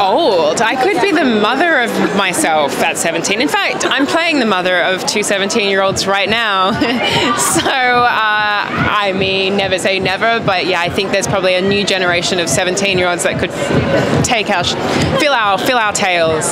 old. I could be the mother of myself at 17. In fact, I'm playing the mother of two 17 year olds right now. so, uh, I mean, never say never, but yeah, I think there's probably a new generation of 17 year olds that could take our, fill our, fill our tails.